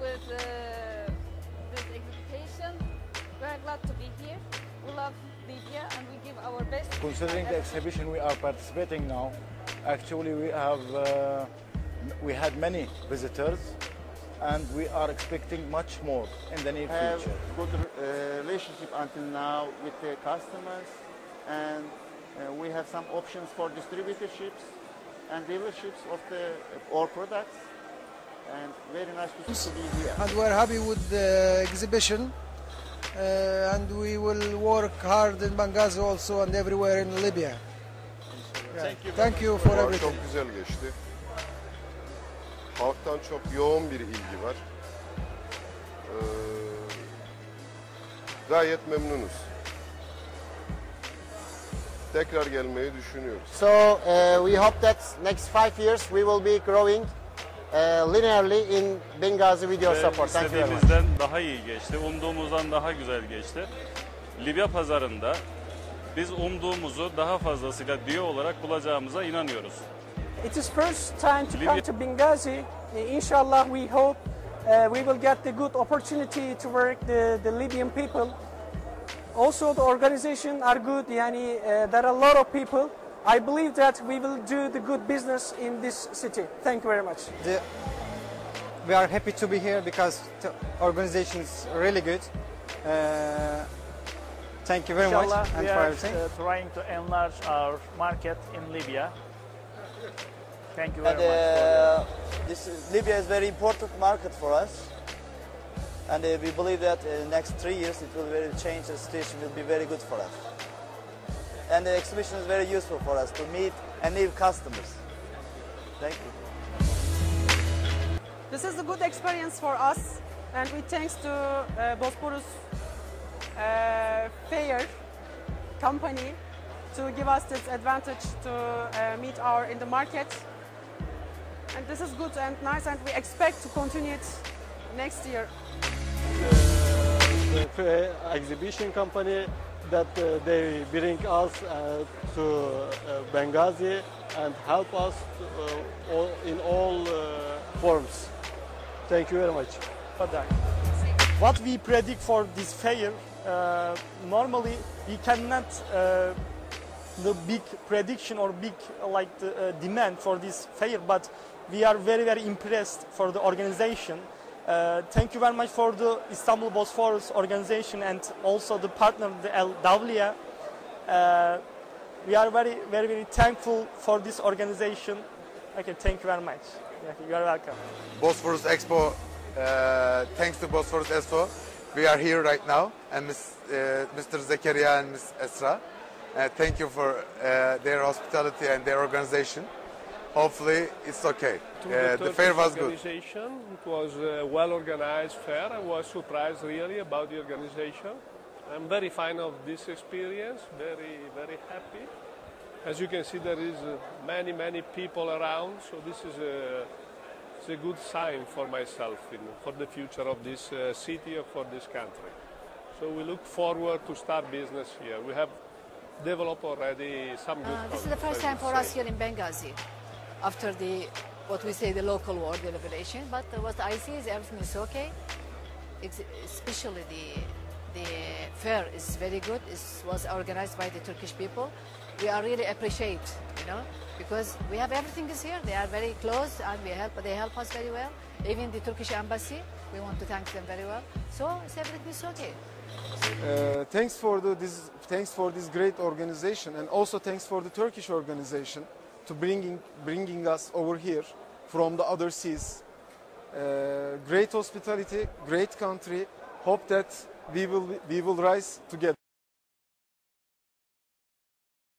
with uh, this exhibition. We are glad to be here. We love Libya and we give our best. Considering the exhibition we are participating now, actually we have uh, we had many visitors, and we are expecting much more in the near have future. good uh, relationship until now with the customers and uh, we have some options for distributorships and dealerships of the all products and very nice to be here. and we're happy with the exhibition. Uh, and we will work hard in Benghazi also and everywhere in Libya. Yeah. Thank you for Fuar everything. çok güzel geçti. Halktan çok yoğun bir ilgi var. Ee, gayet memnunuz. Tekrar gelmeyi düşünüyoruz. So uh, we hope that next five years we will be growing linearly in Benghazi video Ve support. Thank you very much. istediğimizden daha iyi geçti. Umduğumuzdan daha güzel geçti. Libya pazarında biz umduğumuzu daha fazlasıyla diyor olarak bulacağımıza inanıyoruz. It is first time to Libya- come to Benghazi. Inshallah, we hope uh, we will get the good opportunity to work the, the Libyan people. Also, the organization are good. Yani, uh, there are a lot of people. I believe that we will do the good business in this city. Thank you very much. The, we are happy to be here because the organization is really good. Uh, thank you very much Inshallah, and we are everything. uh, trying to enlarge our market in Libya. Thank you very And much. uh, this is, Libya is very important market for us. And uh, we believe that in the next three years it will very change the situation will be very good for us. And the exhibition is very useful for us to meet and new customers. Thank you. This is a good experience for us, and we thanks to uh, Bosphorus uh, Fair company to give us this advantage to uh, meet our in the market. And this is good and nice, and we expect to continue it next year. the exhibition company that uh, they bring us uh, to uh, Benghazi and help us uh, all, in all forms. Thank you very much. What we predict for this fair, normally we cannot the big prediction or big like the, uh, demand for this fair, but we are very very impressed for the organization. Uh, thank you very much for the Istanbul Bosphorus organization and also the partner, the El. Uh, we are very, very, very thankful for this organization. Okay, thank you very much. You are welcome. Bosphorus Expo, uh, thanks to Bosphorus Expo, we are here right now, and Ms., uh, Mr. Zakaria and Ms. Esra. Uh, thank you for their hospitality and their organization. Hopefully, it's okay. To Uh, the fair Turkish was good. It was a well-organized fair. I was surprised really about the organization. I'm very fan of this experience, very, very happy. As you can see, there is uh, many, many people around, so this is a, it's a good sign for myself in, for the future of this uh, city or for this country. So we look forward to start business here. We have developed already some good Uh, this is the first time for would us here in Benghazi, after the what we say the local war, the liberation. But uh, what I see is everything is okay. Ex- especially the the fair is very good. It was organized by the Turkish people. We are really appreciate, you know, because we have everything is here. They are very close and we help. They help us very well. Even the Turkish embassy, we want to thank them very well. So it's everything is okay. Uh, thanks for the, this thanks for this great organization and also thanks for the Turkish organization to bringing bringing us over here from the other seas. Uh, great hospitality, great country. Hope that we will we will rise together.